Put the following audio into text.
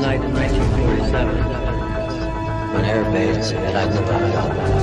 night in 1947 when Air Base at Hyderabad.